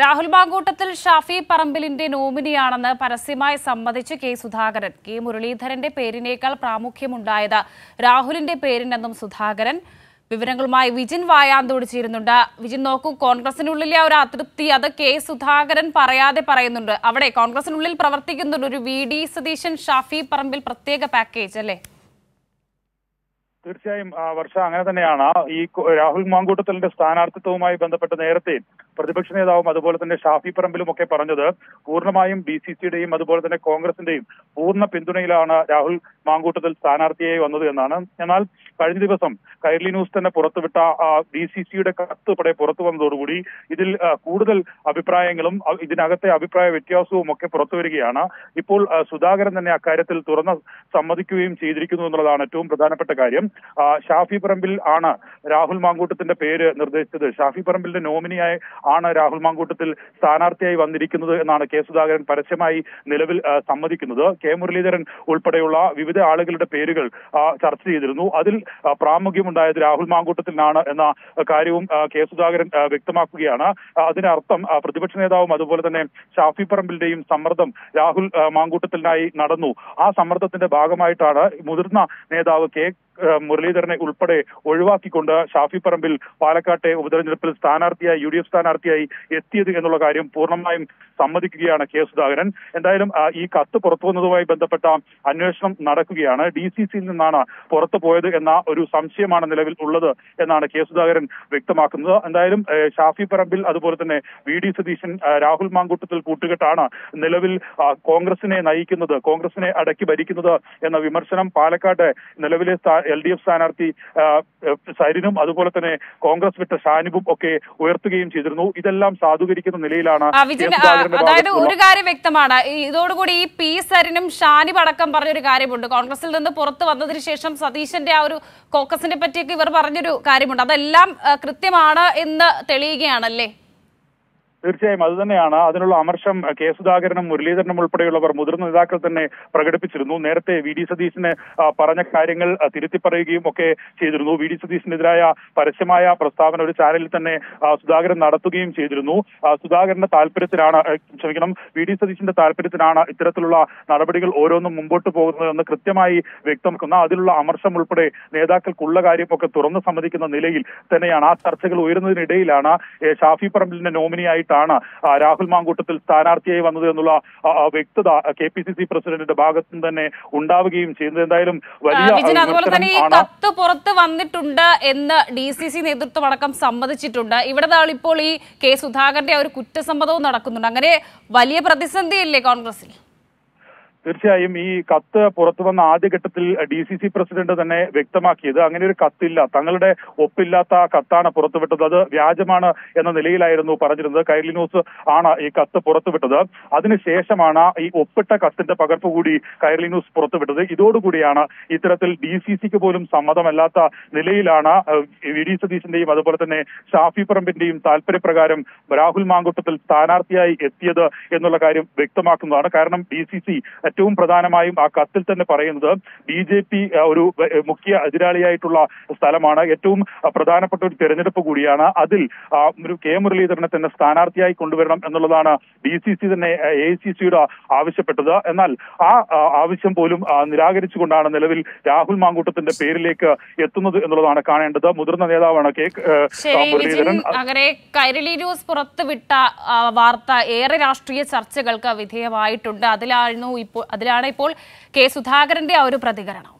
രാഹുൽ മാങ്കൂട്ടത്തിൽ ഷാഫി പറമ്പിലിന്റെ നോമിനിയാണെന്ന് പരസ്യമായി സമ്മതിച്ച് K Sudhakaran. K മുരളീധരന്റെ പേരിനേക്കാൾ പ്രാമുഖ്യമുണ്ടായത് രാഹുലിന്റെ പേരിനെന്നും സുധാകരൻ. വിവരങ്ങളുമായി വിജിൻ വായാന്തോട് ചേരുന്നുണ്ട്. വിജിൻ നോക്കൂ കോൺഗ്രസിനുള്ളിലെ ഒരു അതൃപ്തി അത് കെ സുധാകരൻ പറയാതെ പറയുന്നുണ്ട്. അവിടെ കോൺഗ്രസിനുള്ളിൽ പ്രവർത്തിക്കുന്നുണ്ട് ഒരു വി ഡി സതീശൻ ഷാഫി പറമ്പിൽ പ്രത്യേക പാക്കേജ് അല്ലേ? തീർച്ചയായും വർഷ അങ്ങനെ തന്നെയാണ്. ഈ രാഹുൽ മാങ്കൂട്ടത്തലിന്റെ സ്ഥാനാർത്ഥിത്വവുമായി ബന്ധപ്പെട്ട് നേരത്തെ പ്രതിപക്ഷ നേതാവും അതുപോലെ തന്നെ ഷാഫി പറമ്പിലും ഒക്കെ പറഞ്ഞത് പൂർണമായും ബി സി സിയുടെയും അതുപോലെ തന്നെ കോൺഗ്രസിന്റെയും പൂർണ പിന്തുണയിലാണ് രാഹുൽ മാങ്കൂട്ടത്തിൽ സ്ഥാനാർത്ഥിയായി വന്നത് എന്നാണ്. എന്നാൽ കഴിഞ്ഞ ദിവസം കൈർലി ന്യൂസ് തന്നെ പുറത്തുവിട്ട ബി സി സിയുടെ കത്ത് ഇവിടെ പുറത്തു വന്നതോടുകൂടി ഇതിൽ കൂടുതൽ അഭിപ്രായങ്ങളും ഇതിനകത്തെ അഭിപ്രായ വ്യത്യാസവും ഒക്കെ പുറത്തു വരികയാണ്. ഇപ്പോൾ സുധാകരൻ തന്നെ അക്കാര്യത്തിൽ തുറന്ന് സമ്മതിക്കുകയും ചെയ്തിരിക്കുന്നു എന്നുള്ളതാണ് ഏറ്റവും പ്രധാനപ്പെട്ട കാര്യം. ഷാഫി പറമ്പിൽ ആണ് രാഹുൽ മാങ്കൂട്ടത്തിന്റെ പേര് നിർദ്ദേശിച്ചത്. ഷാഫി പറമ്പിലിന്റെ നോമിനിയായി ആണ് രാഹുൽ മാങ്കൂട്ടത്തിൽ സ്ഥാനാർത്ഥിയായി വന്നിരിക്കുന്നത് എന്നാണ് കെ സുധാകരൻ പരസ്യമായി നിലവിൽ സമ്മതിക്കുന്നത്. കെ മുരളീധരൻ ഉൾപ്പെടെയുള്ള വിവിധ ആളുകളുടെ പേരുകൾ ചർച്ച ചെയ്തിരുന്നു. അതിൽ പ്രാമുഖ്യമുണ്ടായത് രാഹുൽ മാങ്കൂട്ടത്തിനാണ് എന്ന കാര്യവും കെ സുധാകരൻ വ്യക്തമാക്കുകയാണ്. അതിനർത്ഥം പ്രതിപക്ഷ നേതാവും അതുപോലെ തന്നെ ഷാഫി പറമ്പിലിന്റെയും സമ്മർദ്ദം രാഹുൽ മാങ്കൂട്ടത്തിനായി നടന്നു. ആ സമ്മർദ്ദത്തിന്റെ ഭാഗമായിട്ടാണ് മുതിർന്ന നേതാവ് കെ മുരളീധരനെ ഉൾപ്പെടെ ഒഴിവാക്കിക്കൊണ്ട് ഷാഫി പറമ്പിൽ പാലക്കാട്ടെ ഉപതെരഞ്ഞെടുപ്പിൽ സ്ഥാനാർത്ഥിയായി യു ഡി എഫ് സ്ഥാനാർത്ഥിയായി എത്തിയത് എന്നുള്ള കാര്യം പൂർണമായും സമ്മതിക്കുകയാണ് കെ സുധാകരൻ. എന്തായാലും ഈ കത്ത് പുറത്തു വന്നതുമായി ബന്ധപ്പെട്ട അന്വേഷണം നടക്കുകയാണ്. ഡി സി സിയിൽ നിന്നാണ് പുറത്തു പോയത് എന്ന ഒരു സംശയമാണ് നിലവിൽ ഉള്ളത് എന്നാണ് കെ സുധാകരൻ വ്യക്തമാക്കുന്നത്. എന്തായാലും ഷാഫി പറമ്പിൽ അതുപോലെ തന്നെ വി ഡി സതീശൻ രാഹുൽ മാങ്കൂട്ടത്തിൽ കൂട്ടുകെട്ടാണ് നിലവിൽ കോൺഗ്രസിനെ നയിക്കുന്നത് കോൺഗ്രസിനെ അടക്കി ഭരിക്കുന്നത് എന്ന വിമർശനം പാലക്കാട് നിലവിലെ എൽ ഡി എഫ് സ്ഥാനാർത്ഥി സരിനും അതുപോലെ തന്നെ കോൺഗ്രസ് വിട്ട ഷാനിബും ഒക്കെ ഉയർത്തുകയും ചെയ്തിരുന്നു. ഇതെല്ലാം സാധൂകരിക്കുന്ന നിലയിലാണ് അതായത് ഒരു കാര്യം വ്യക്തമാണ്. ഇതോടുകൂടി ഈ പി സരിനും ഷാനിബ് അടക്കം പറഞ്ഞൊരു കാര്യമുണ്ട്. കോൺഗ്രസിൽ നിന്ന് പുറത്തു വന്നതിന് ശേഷം സതീശന്റെ ആ ഒരു കോക്കസിനെ പറ്റിയൊക്കെ ഇവർ പറഞ്ഞൊരു കാര്യമുണ്ട്. അതെല്ലാം കൃത്യമാണ് എന്ന് തെളിയുകയാണല്ലേ? തീർച്ചയായും അത് തന്നെയാണ്. അതിനുള്ള അമർഷം കെ സുധാകരനും മുരളീധരനും ഉൾപ്പെടെയുള്ളവർ മുതിർന്ന നേതാക്കൾ തന്നെ പ്രകടിപ്പിച്ചിരുന്നു. നേരത്തെ വി ഡി സതീശന് പറഞ്ഞ കാര്യങ്ങൾ തിരുത്തി പറയുകയും ഒക്കെ ചെയ്തിരുന്നു. വി ഡി സതീശിനെതിരായ പരസ്യമായ പ്രസ്താവന ഒരു ചാനലിൽ തന്നെ സുധാകരൻ നടത്തുകയും ചെയ്തിരുന്നു. സുധാകരന്റെ താല്പര്യത്തിലാണ് ക്ഷമിക്കണം വി ഡി സതീശിന്റെ താല്പര്യത്തിലാണ് ഇത്തരത്തിലുള്ള നടപടികൾ ഓരോന്നും മുമ്പോട്ട് പോകുന്നതെന്ന് കൃത്യമായി വ്യക്തമാക്കുന്ന അതിലുള്ള അമർഷം ഉൾപ്പെടെ നേതാക്കൾക്കുള്ള കാര്യമൊക്കെ തുറന്നു സമ്മതിക്കുന്ന നിലയിൽ തന്നെയാണ് ആ ചർച്ചകൾ ഉയരുന്നതിനിടയിലാണ് ഷാഫി പറമ്പിലിന്റെ നോമിനിയായിട്ടാണ് ആ, രാഹുൽ മാങ്കൂട്ടത്തിൽ സ്ഥാനാർത്ഥിയായി വന്നത് എന്നുള്ള വ്യക്തത കെ പി സി സി പ്രസിഡന്റിന്റെ ഭാഗത്തു നിന്ന് തന്നെ ഉണ്ടാവുകയും ചെയ്യുന്നത്. എന്തായാലും വലിയ അതുപോലെ തന്നെ ഈ കത്ത് പുറത്ത് വന്നിട്ടുണ്ട് എന്ന് ഡി സി സി നേതൃത്വം അടക്കം സമ്മതിച്ചിട്ടുണ്ട്. ഇവിടെ ഇപ്പോൾ ഈ കെ സുധാകരന്റെ ആ ഒരു കുറ്റസമ്മതവും നടക്കുന്നുണ്ട്. അങ്ങനെ വലിയ പ്രതിസന്ധിയല്ലേ കോൺഗ്രസിൽ തീർച്ചയായും ഈ കത്ത് പുറത്തു വന്ന ആദ്യഘട്ടത്തിൽ ഡി സി സി പ്രസിഡന്റ് തന്നെ വ്യക്തമാക്കിയത്. അങ്ങനെ ഒരു കത്തില്ല. തങ്ങളുടെ ഒപ്പില്ലാത്ത കത്താണ് പുറത്തുവിട്ടത്. അത് വ്യാജമാണ് എന്ന നിലയിലായിരുന്നു പറഞ്ഞിരുന്നത്. കൈരളി ന്യൂസ് ആണ് ഈ കത്ത് പുറത്തുവിട്ടത്. അതിനുശേഷമാണ് ഈ ഒപ്പിട്ട കത്തിന്റെ പകർപ്പ് കൂടി കൈരളി ന്യൂസ് പുറത്തുവിട്ടത്. ഇതോടുകൂടിയാണ് ഇത്തരത്തിൽ ഡി സി സിക്ക് പോലും സമ്മതമല്ലാത്ത നിലയിലാണ് വി ഡി സതീശിന്റെയും അതുപോലെ തന്നെ ഷാഫി പറമ്പിന്റെയും താല്പര്യപ്രകാരം രാഹുൽ മാങ്കുട്ടത്തിൽ സ്ഥാനാർത്ഥിയായി എത്തിയത് എന്നുള്ള കാര്യം വ്യക്തമാക്കുന്നതാണ്. കാരണം ഡി സി സി ഏറ്റവും പ്രധാനമായും ആ കത്തിൽ തന്നെ പറയുന്നത് ബി ജെ പി ഒരു മുഖ്യ എതിരാളിയായിട്ടുള്ള സ്ഥലമാണ്. ഏറ്റവും പ്രധാനപ്പെട്ട ഒരു തെരഞ്ഞെടുപ്പ് കൂടിയാണ്. അതിൽ ഒരു കെ മുരളീധരനെ തന്നെ സ്ഥാനാർത്ഥിയായി കൊണ്ടുവരണം എന്നുള്ളതാണ് ഡി സി സി തന്നെ എ സി സിയുടെ ആവശ്യപ്പെട്ടത്. എന്നാൽ ആ ആവശ്യം പോലും നിരാകരിച്ചുകൊണ്ടാണ് നിലവിൽ രാഹുൽ മാങ്കൂട്ടത്തിന്റെ പേരിലേക്ക് എത്തുന്നത് എന്നുള്ളതാണ് കാണേണ്ടത്. മുതിർന്ന നേതാവാണ് കെ മുരളീധരൻ. അങ്ങനെ കൈരളി ന്യൂസ് പുറത്തുവിട്ട വാർത്ത ഏറെ രാഷ്ട്രീയ ചർച്ചകൾക്ക് വിധേയമായിട്ടുണ്ട്. അതിലായിരുന്നു ഇപ്പോൾ അതിലാണ് ഇപ്പോൾ കെ സുധാകരന്റെ ആ ഒരു പ്രതികരണം.